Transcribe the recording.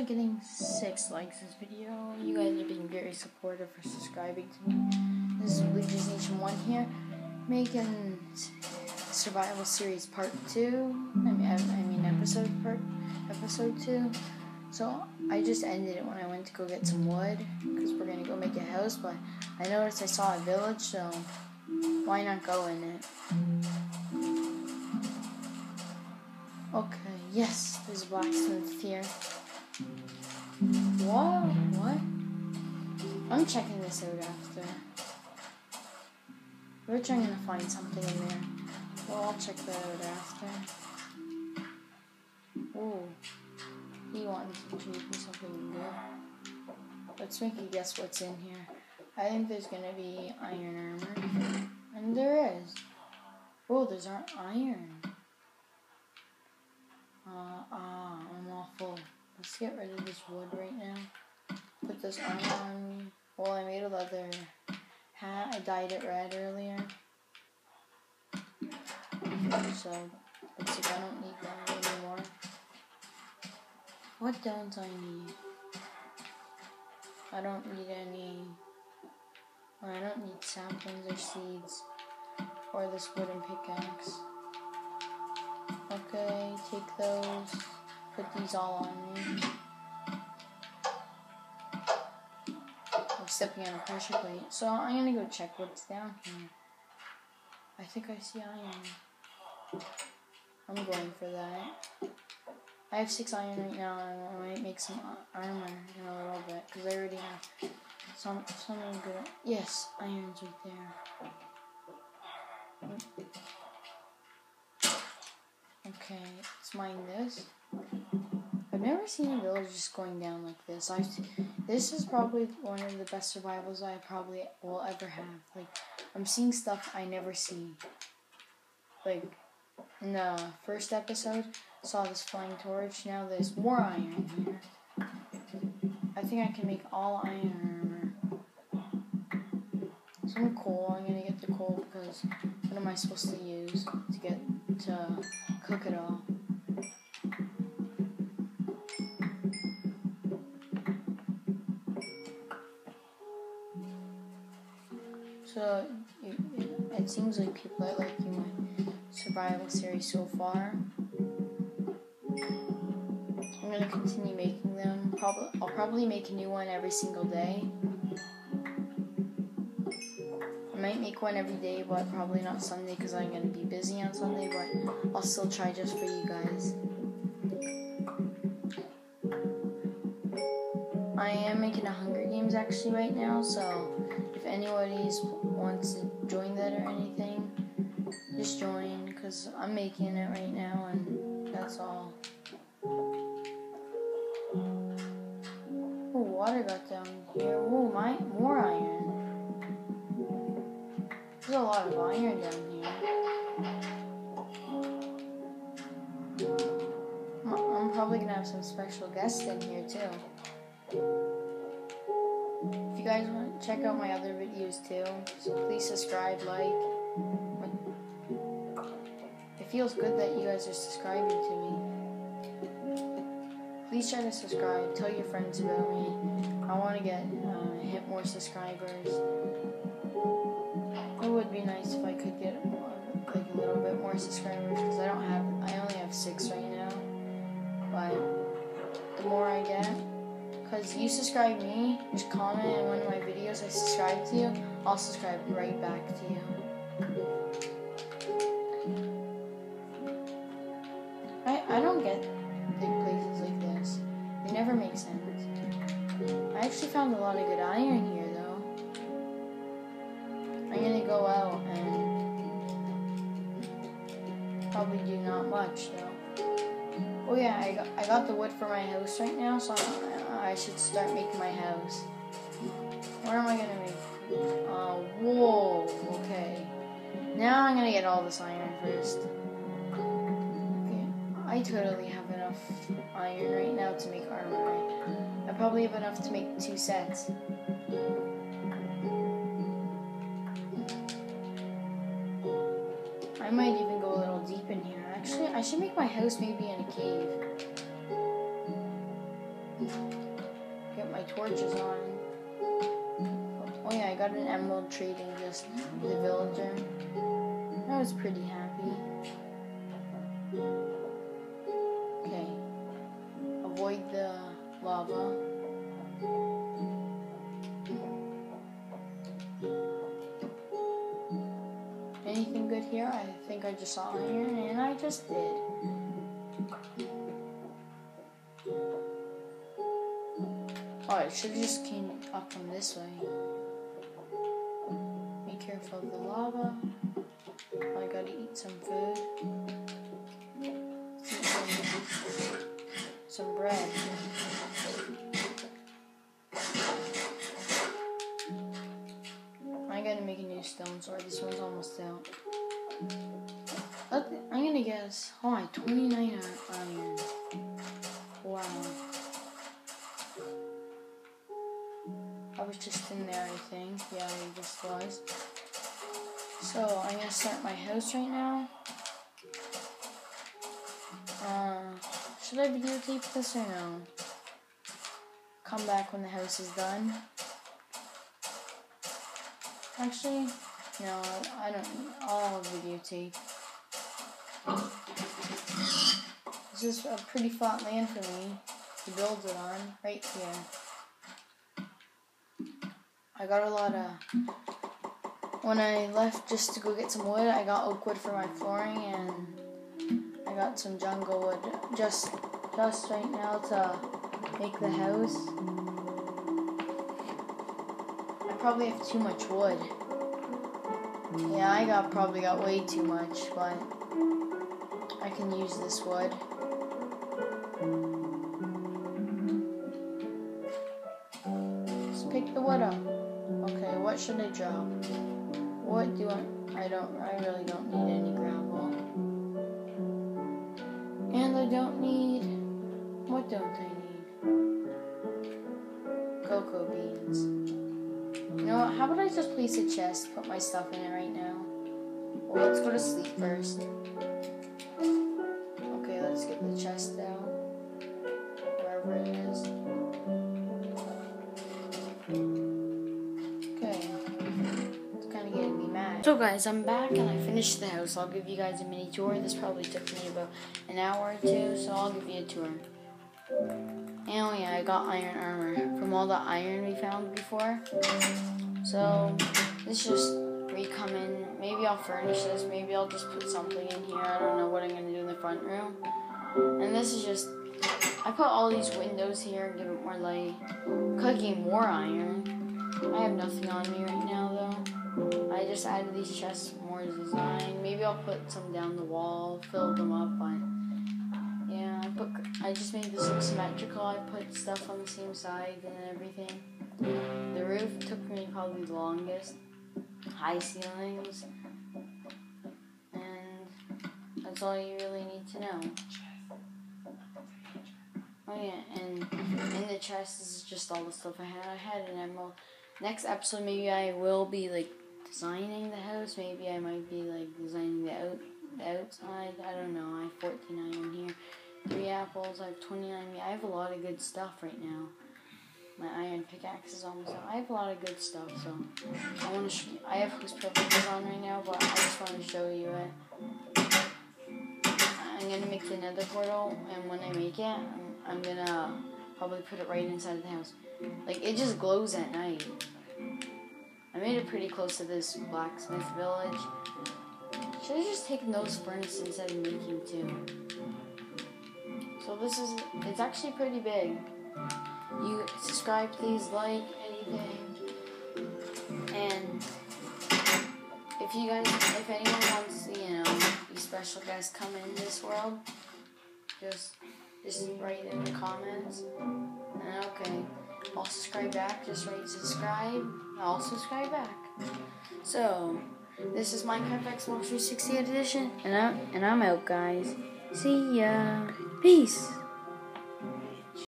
actually getting six likes this video. You guys are being very supportive for subscribing to me. This is Bleachers Nation 1 here, making Survival Series Part 2. I mean, I mean episode part, episode 2. So, I just ended it when I went to go get some wood, because we're going to go make a house, but I noticed I saw a village, so why not go in it? Okay, yes, there's blacksmith here. What? What? I'm checking this out after. We're trying to find something in there. Well, I'll check that out after. Oh, he wants to give me something good. Let's make a guess what's in here. I think there's gonna be iron armor. And there is. Oh, there's our iron. Uh, ah, I'm all full. Let's get rid of this wood right now. Put this armor on me. Well, I made a leather hat. I dyed it red earlier. So, looks like I don't need that anymore. What don't I need? I don't need any... I don't need saplings or seeds. Or this wooden pickaxe. Okay, take those. Put these all on me. I'm stepping on a pressure plate. So I'm gonna go check what's down here. I think I see iron. I'm going for that. I have six iron right now, and I might make some armor in a little bit because I already have some some good. Yes, iron's right there. Okay, let's mine this. I've never seen a village just going down like this. I this is probably one of the best survivals I probably will ever have. Like I'm seeing stuff I never see. Like in the first episode, saw this flying torch. Now there's more iron here. I think I can make all iron armor. Some coal. I'm gonna get the coal because what am I supposed to use to get to cook it all? So it, it, seems like people are liking my survival series so far. I'm gonna continue making them. Probably I'll probably make a new one every single day. I might make one every day, but probably not Sunday because I'm gonna be busy on Sunday. But I'll still try just for you guys. I am making a Hunger Games actually right now, so if anybody wants to join that or anything, just join because I'm making it right now, and that's all. Lot of iron down here. I'm probably gonna have some special guests in here too. If you guys want to check out my other videos too, so please subscribe, like. It feels good that you guys are subscribing to me. Please try to subscribe. Tell your friends about me. I want to get uh, hit more subscribers. Subscribe me, just comment in one of my videos I subscribe to you, I'll subscribe right back to you. Oh yeah, I got, I got the wood for my house right now, so I'm, I should start making my house. Where am I gonna make? Uh, whoa, okay. Now I'm gonna get all this iron first. Okay, I totally have enough iron right now to make armor. I probably have enough to make two sets. I might even I should make my house maybe in a cave. Get my torches on. Oh yeah, I got an emerald trading just the villager. I was pretty happy. Okay. Avoid the lava. Think I just saw iron, and I just did. Oh, it should have just came up from this way. Be careful of the lava. I gotta eat some food. I'm gonna guess. Oh, I 29 iron. Wow. I was just in there, I think. Yeah, I just was. So, I'm gonna start my house right now. Uh, should I videotape this or no? Come back when the house is done. Actually, no, I don't. I'll videotape. This is a pretty flat land for me to build it on, right here. I got a lot of. When I left just to go get some wood, I got oak wood for my flooring, and I got some jungle wood just just right now to make the house. I probably have too much wood. Yeah, I got probably got way too much, but I can use this wood. Just pick the wood up. Okay, what should I drop? What do I? I don't. I really don't need any gravel. And I don't need. What don't I need? Cocoa beans. You know what? How about I just place a chest, put my stuff in it right now? Well, let's go to sleep first. So, guys, I'm back and I finished the house. I'll give you guys a mini tour. This probably took me about an hour or two, so I'll give you a tour. And oh yeah, I got iron armor from all the iron we found before. So this just recoming. Maybe I'll furnish this. Maybe I'll just put something in here. I don't know what I'm gonna do in the front room. And this is just. I put all these windows here and give it more light. Cooking more iron. I have nothing on me right now. I just added these chests more design. Maybe I'll put some down the wall, fill them up, but yeah, I put I just made this look symmetrical. I put stuff on the same side and everything. The roof took me probably the longest. High ceilings. And that's all you really need to know. Oh yeah, and in the chest this is just all the stuff I had. I had an emerald. Next episode maybe I will be like designing the house. Maybe I might be like designing the out the outside. I don't know. I have 14 iron here. Three apples. I have 29. I have a lot of good stuff right now. My iron pickaxe is almost out. I have a lot of good stuff, so I want to. Sh- I have host privileges on right now, but I just want to show you it. I'm gonna make the nether portal, and when I make it, I'm, I'm gonna probably put it right inside the house. Like it just glows at night. I made it pretty close to this blacksmith village. Should have just taken those furnaces instead of making two. So this is, it's actually pretty big. You subscribe, please like anything. And if you guys, if anyone wants you know, these special guys come in this world, just, just write in the comments. Okay, I'll subscribe back. Just write subscribe. I'll subscribe back. So, this is Minecraft Xbox 360 edition, and I'm and I'm out, guys. See ya. Peace.